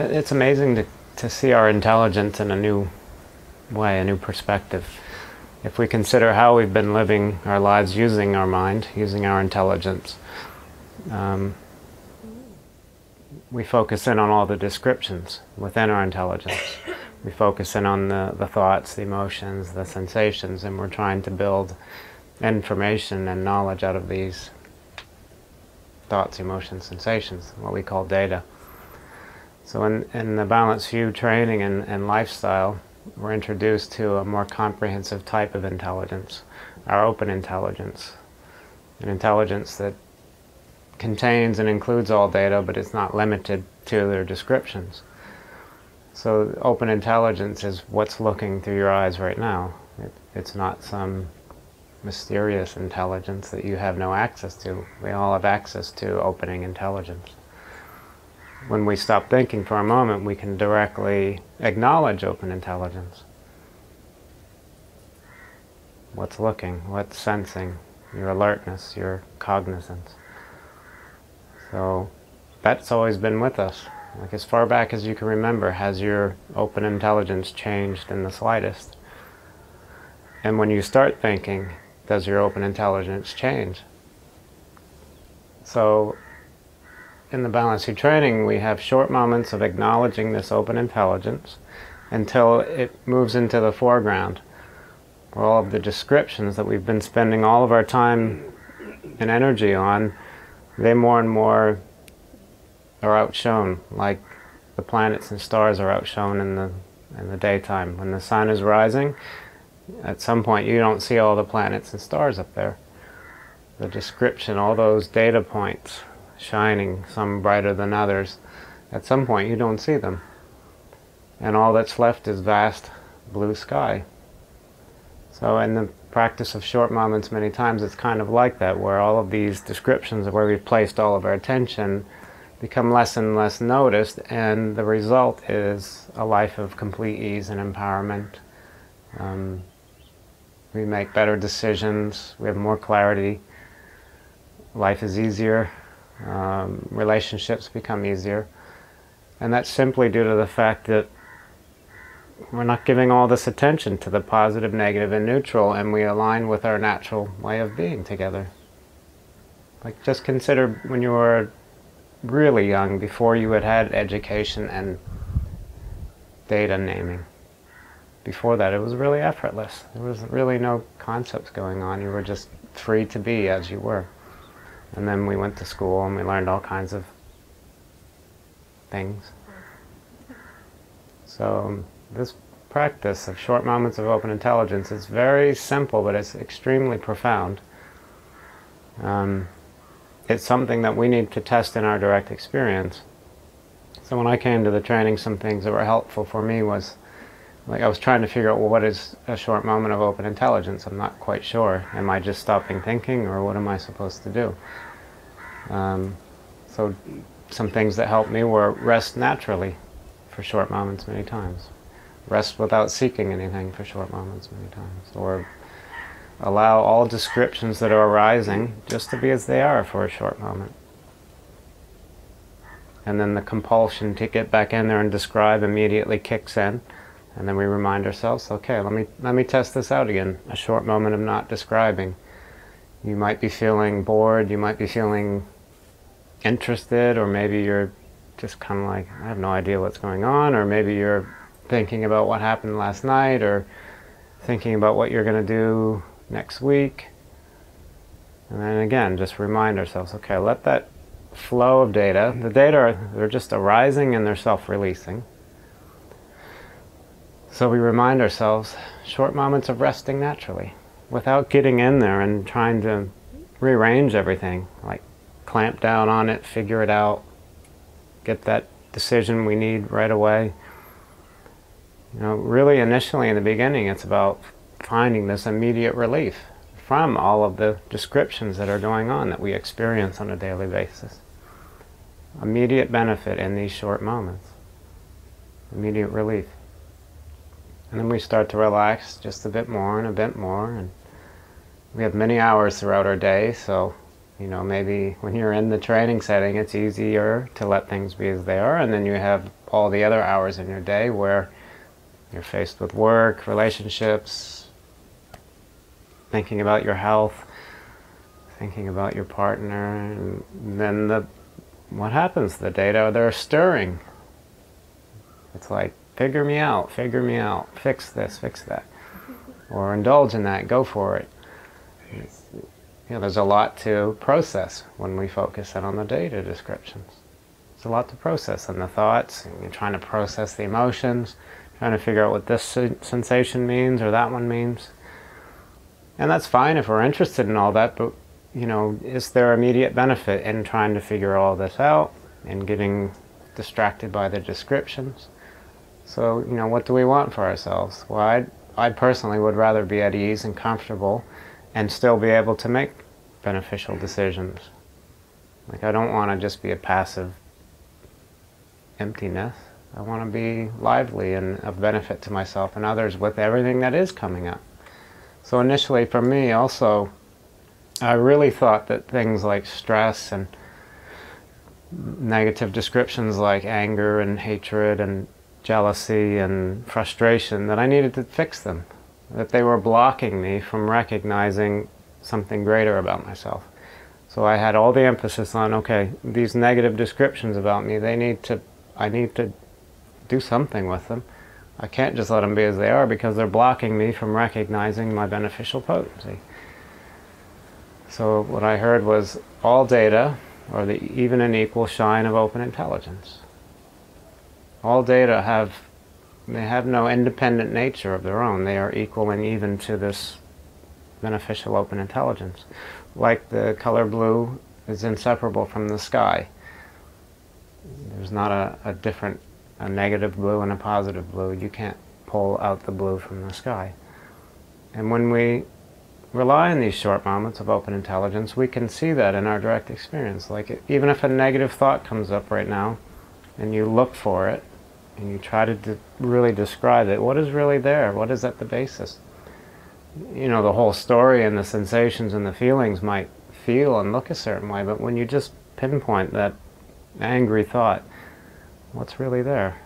It's amazing to, to see our intelligence in a new way, a new perspective. If we consider how we've been living our lives using our mind, using our intelligence, um, we focus in on all the descriptions within our intelligence. We focus in on the, the thoughts, the emotions, the sensations, and we're trying to build information and knowledge out of these thoughts, emotions, sensations, what we call data. So in, in the Balanced View training and, and lifestyle, we're introduced to a more comprehensive type of intelligence, our open intelligence, an intelligence that contains and includes all data, but it's not limited to their descriptions. So open intelligence is what's looking through your eyes right now. It, it's not some mysterious intelligence that you have no access to. We all have access to opening intelligence. When we stop thinking for a moment, we can directly acknowledge open intelligence. What's looking, what's sensing, your alertness, your cognizance. So that's always been with us. Like as far back as you can remember, has your open intelligence changed in the slightest? And when you start thinking, does your open intelligence change? So in the Balanced View training, we have short moments of acknowledging this open intelligence until it moves into the foreground, where all of the descriptions that we've been spending all of our time and energy on they more and more are outshone, like the planets and stars are outshone in the in the daytime. When the sun is rising, at some point you don't see all the planets and stars up there. The description, all those data points shining, some brighter than others, at some point you don't see them. And all that's left is vast blue sky. So in the practice of short moments many times, it's kind of like that, where all of these descriptions of where we've placed all of our attention become less and less noticed, and the result is a life of complete ease and empowerment. Um, we make better decisions, we have more clarity, life is easier, um, relationships become easier. And that's simply due to the fact that we're not giving all this attention to the positive, negative, and neutral, and we align with our natural way of being together. Like, just consider when you were really young, before you had had education and data naming. Before that, it was really effortless. There was really no concepts going on. You were just free to be as you were. And then we went to school and we learned all kinds of things. So, this practice of short moments of open intelligence is very simple, but it's extremely profound. Um, it's something that we need to test in our direct experience. So when I came to the training, some things that were helpful for me was, like I was trying to figure out, well, what is a short moment of open intelligence? I'm not quite sure. Am I just stopping thinking, or what am I supposed to do? Um, so some things that helped me were rest naturally for short moments many times rest without seeking anything for short moments many times, or allow all descriptions that are arising just to be as they are for a short moment. And then the compulsion to get back in there and describe immediately kicks in, and then we remind ourselves, okay, let me let me test this out again. A short moment of not describing. You might be feeling bored, you might be feeling interested, or maybe you're just kind of like, I have no idea what's going on, or maybe you're thinking about what happened last night or thinking about what you're going to do next week. And then again, just remind ourselves, okay, let that flow of data, the data are they're just arising and they're self-releasing. So we remind ourselves short moments of resting naturally without getting in there and trying to rearrange everything, like clamp down on it, figure it out, get that decision we need right away. You know, really initially in the beginning, it's about finding this immediate relief from all of the descriptions that are going on that we experience on a daily basis. Immediate benefit in these short moments. Immediate relief. And then we start to relax just a bit more and a bit more. And we have many hours throughout our day, so You know, maybe when you're in the training setting, it's easier to let things be as they are, and then you have all the other hours in your day where you're faced with work, relationships, thinking about your health, thinking about your partner, and then the what happens? The data they're stirring. It's like figure me out, figure me out, fix this, fix that, or indulge in that, go for it. You know, there's a lot to process when we focus in on the data descriptions. There's a lot to process in the thoughts, and trying to process the emotions, trying to figure out what this sensation means or that one means. And that's fine if we're interested in all that, but you know, is there immediate benefit in trying to figure all this out and getting distracted by the descriptions? So, you know, what do we want for ourselves? Well, I, I personally would rather be at ease and comfortable and still be able to make beneficial decisions. Like, I don't want to just be a passive emptiness. I want to be lively and of benefit to myself and others with everything that is coming up. So initially for me also, I really thought that things like stress and negative descriptions like anger and hatred and jealousy and frustration that I needed to fix them, that they were blocking me from recognizing something greater about myself. So I had all the emphasis on okay, these negative descriptions about me, they need to I need to do something with them. I can't just let them be as they are because they're blocking me from recognizing my beneficial potency. So what I heard was all data are the even and equal shine of open intelligence. All data have they have no independent nature of their own. They are equal and even to this beneficial open intelligence. Like the color blue is inseparable from the sky. There's not a, a different, a negative blue and a positive blue. You can't pull out the blue from the sky. And when we rely on these short moments of open intelligence, we can see that in our direct experience. Like, even if a negative thought comes up right now, and you look for it, and you try to de really describe it, what is really there? What is at the basis? You know, the whole story and the sensations and the feelings might feel and look a certain way, but when you just pinpoint that angry thought, what's really there?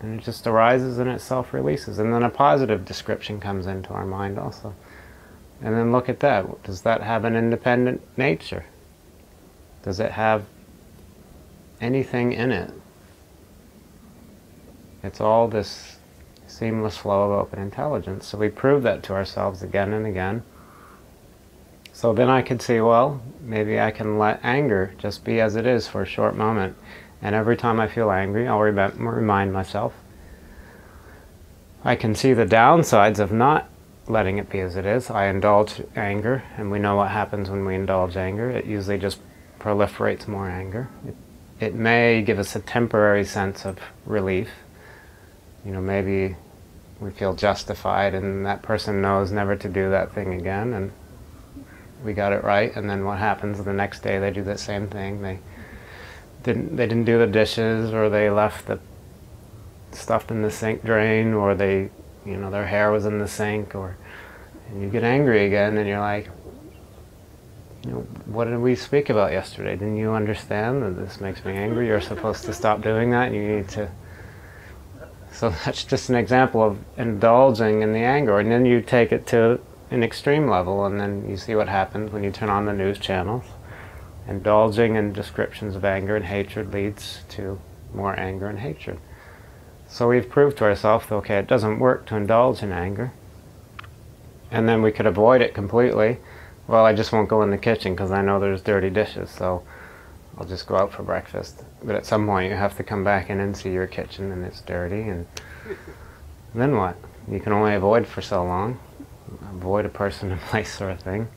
And it just arises and it self releases. And then a positive description comes into our mind also. And then look at that. Does that have an independent nature? Does it have anything in it? It's all this seamless flow of open intelligence. So we prove that to ourselves again and again. So then I could see, well, maybe I can let anger just be as it is for a short moment. And every time I feel angry, I'll remind myself. I can see the downsides of not letting it be as it is. I indulge anger, and we know what happens when we indulge anger. It usually just proliferates more anger. It, it may give us a temporary sense of relief. You know, maybe we feel justified, and that person knows never to do that thing again, and we got it right. And then what happens the next day? They do the same thing. They didn't. They didn't do the dishes, or they left the stuff in the sink drain, or they you know, their hair was in the sink, or and you get angry again, and you're like, you know, what did we speak about yesterday? Didn't you understand that this makes me angry? You're supposed to stop doing that, you need to. So that's just an example of indulging in the anger, and then you take it to an extreme level, and then you see what happens when you turn on the news channels. Indulging in descriptions of anger and hatred leads to more anger and hatred. So we've proved to ourselves, that, okay, it doesn't work to indulge in anger. And then we could avoid it completely. Well, I just won't go in the kitchen because I know there's dirty dishes, so I'll just go out for breakfast. But at some point you have to come back in and see your kitchen and it's dirty and then what? You can only avoid for so long. Avoid a person and place sort of thing.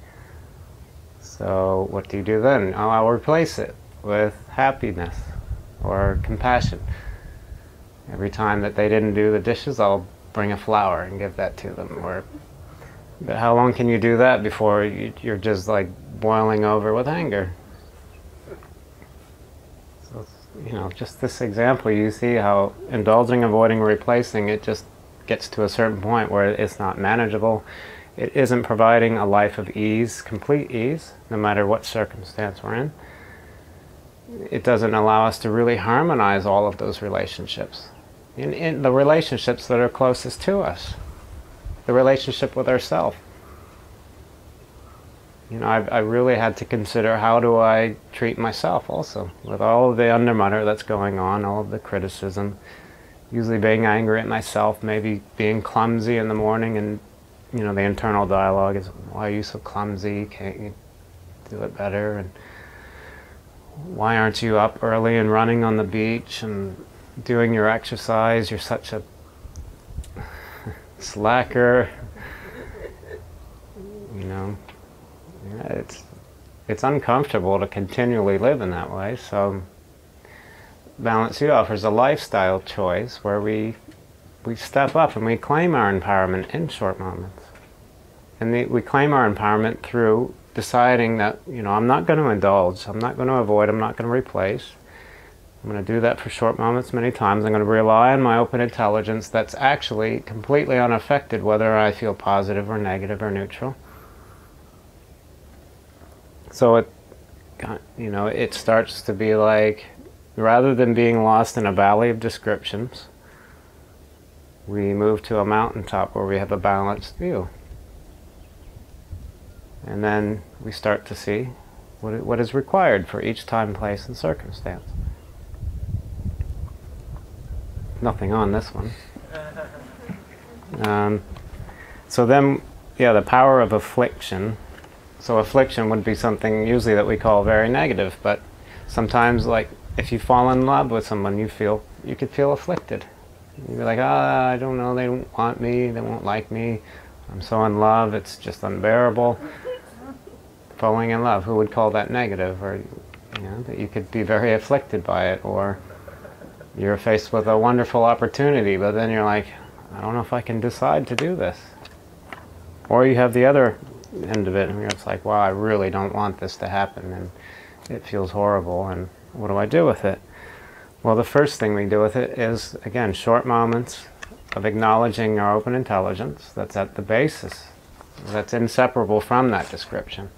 So what do you do then? Oh, I'll replace it with happiness or compassion. Every time that they didn't do the dishes, I'll bring a flower and give that to them. Or, but how long can you do that before you, you're just like boiling over with anger? You know, just this example, you see how indulging, avoiding, replacing, it just gets to a certain point where it's not manageable, it isn't providing a life of ease, complete ease, no matter what circumstance we're in. It doesn't allow us to really harmonize all of those relationships. In, in the relationships that are closest to us, the relationship with ourselves. You know, I've, I really had to consider how do I treat myself also, with all of the undermutter that's going on, all of the criticism, usually being angry at myself, maybe being clumsy in the morning and you know, the internal dialogue is, why are you so clumsy? Can't you do it better? And why aren't you up early and running on the beach and doing your exercise? You're such a slacker. You know, yeah, it's it's uncomfortable to continually live in that way. So, Balanced View offers a lifestyle choice where we we step up and we claim our empowerment in short moments. And the, we claim our empowerment through deciding that, you know, I'm not going to indulge, I'm not going to avoid, I'm not going to replace. I'm going to do that for short moments many times. I'm going to rely on my open intelligence that's actually completely unaffected whether I feel positive or negative or neutral. So it, you know, it starts to be like, rather than being lost in a valley of descriptions, we move to a mountaintop where we have a balanced view. And then we start to see what, what is required for each time, place, and circumstance. Nothing on this one. Um, so then, yeah, the power of affliction. So affliction would be something usually that we call very negative, but sometimes, like if you fall in love with someone, you feel you could feel afflicted. You'd be like, ah, I don't know, they don't want me, they won't like me. I'm so in love, it's just unbearable falling in love. Who would call that negative? Or, you know, that you could be very afflicted by it. Or you're faced with a wonderful opportunity, but then you're like, I don't know if I can decide to do this. Or you have the other end of it, and it's like, wow, I really don't want this to happen, and it feels horrible, and what do I do with it? Well, the first thing we do with it is, again, short moments of acknowledging our open intelligence. That's at the basis. That's inseparable from that description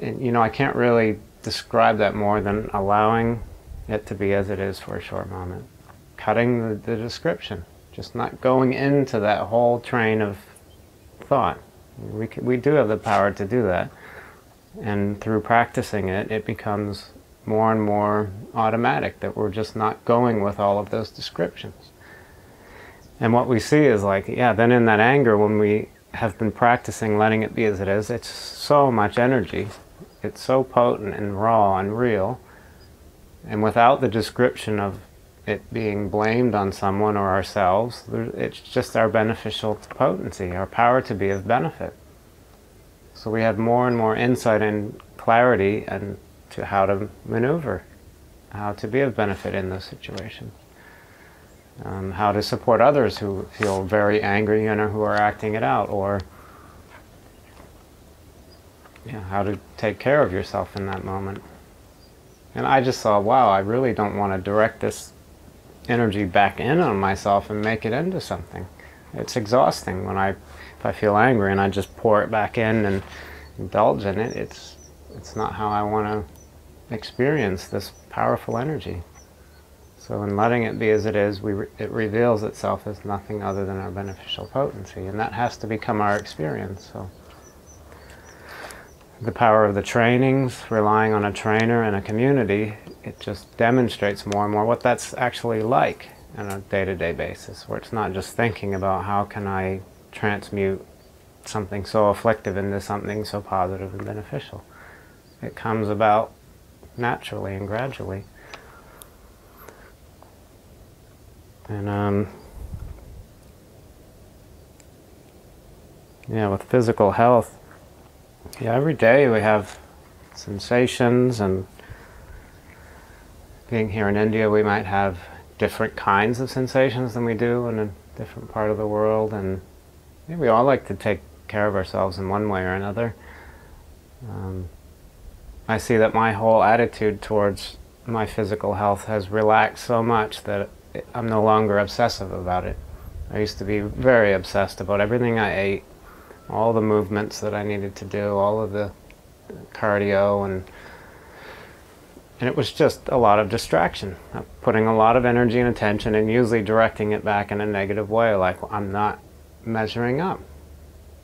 And, you know, I can't really describe that more than allowing it to be as it is for a short moment. Cutting the, the description, just not going into that whole train of thought. We, can, we do have the power to do that. And through practicing it, it becomes more and more automatic that we're just not going with all of those descriptions. And what we see is like, yeah, then in that anger, when we have been practicing letting it be as it is, it's so much energy it's so potent and raw and real, and without the description of it being blamed on someone or ourselves, it's just our beneficial potency, our power to be of benefit. So we have more and more insight and clarity and to how to maneuver, how to be of benefit in those situations. Um, how to support others who feel very angry and who are acting it out, or yeah, how to take care of yourself in that moment. And I just saw, wow, I really don't want to direct this energy back in on myself and make it into something. It's exhausting when I, if I feel angry and I just pour it back in and indulge in it. It's, it's not how I want to experience this powerful energy. So in letting it be as it is, we re it reveals itself as nothing other than our beneficial potency, and that has to become our experience. So the power of the trainings, relying on a trainer and a community, it just demonstrates more and more what that's actually like on a day-to-day basis, where it's not just thinking about how can I transmute something so afflictive into something so positive and beneficial. It comes about naturally and gradually. And um, yeah, with physical health, yeah, every day we have sensations and being here in India we might have different kinds of sensations than we do in a different part of the world and we all like to take care of ourselves in one way or another. Um, I see that my whole attitude towards my physical health has relaxed so much that I'm no longer obsessive about it. I used to be very obsessed about everything I ate all the movements that I needed to do, all of the cardio and and it was just a lot of distraction, putting a lot of energy and attention and usually directing it back in a negative way, like I'm not measuring up.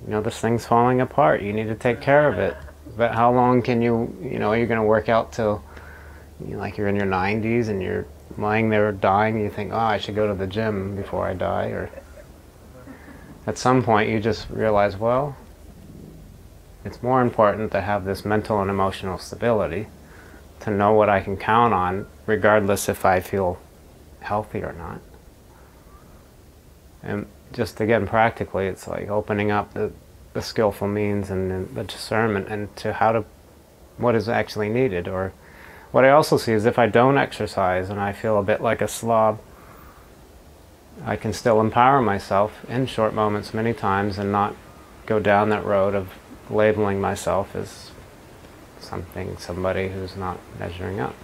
You know, this thing's falling apart. You need to take care of it. But how long can you, you know, you're going to work out till, you know, like you're in your 90s and you're lying there dying. You think, oh, I should go to the gym before I die. Or at some point, you just realize, well, it's more important to have this mental and emotional stability to know what I can count on, regardless if I feel healthy or not. And just again, practically, it's like opening up the, the skillful means and, and the discernment and to how to, what is actually needed. Or what I also see is if I don't exercise and I feel a bit like a slob, I can still empower myself in short moments many times and not go down that road of labeling myself as something, somebody who's not measuring up.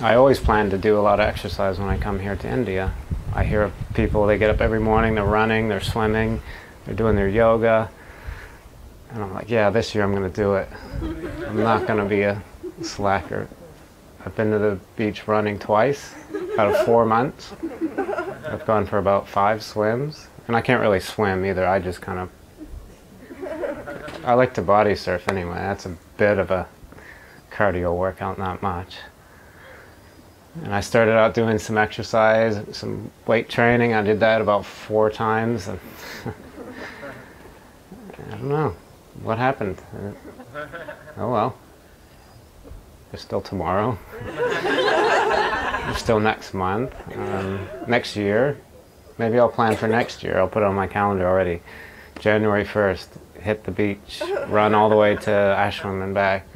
I always plan to do a lot of exercise when I come here to India. I hear of people, they get up every morning, they're running, they're swimming, they're doing their yoga. And I'm like, yeah, this year I'm going to do it. I'm not going to be a slacker. I've been to the beach running twice out of four months. I've gone for about five swims. And I can't really swim either. I just kind of I like to body surf anyway. That's a bit of a cardio workout, not much. And I started out doing some exercise, some weight training. I did that about four times. And I don't know what happened. Oh well. There's still tomorrow. There's still next month. Um, next year. Maybe I'll plan for next year. I'll put it on my calendar already. January 1st hit the beach, run all the way to Ashwem and back.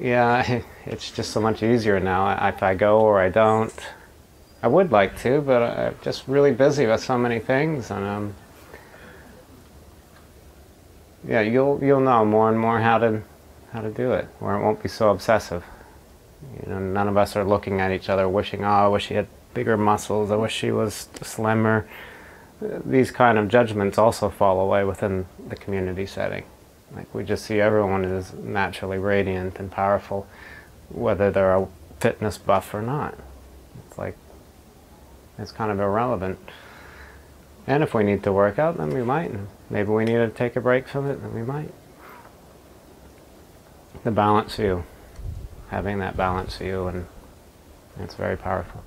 yeah, it's just so much easier now. If I go or I don't, I would like to, but I'm just really busy with so many things, and um, yeah, you'll you'll know more and more how to how to do it, where it won't be so obsessive. You know, none of us are looking at each other, wishing, "Oh, I wish he had bigger muscles. I wish she was slimmer." These kind of judgments also fall away within the community setting. Like we just see everyone is naturally radiant and powerful, whether they're a fitness buff or not. It's like, it's kind of irrelevant. And if we need to work out, then we might. Maybe we need to take a break from it, then we might. The balance view, having that balance view, and it's very powerful.